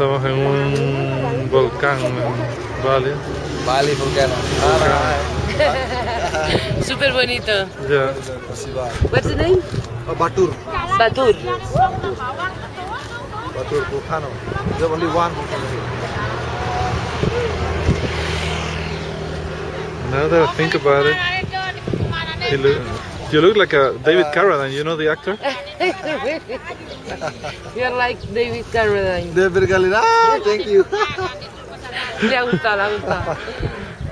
Estamos en un volcán en Bali. Bali volcano. Super bonito. Yeah. What's the name? Oh, Batur. Batur. Batur volcano. There's only one volcano here. Now that I think about it, look, you look like a David Carradine. You know the actor? You're like David Carradine. David Galera. Ah, thank you. Le ha gustado, le ha gustado.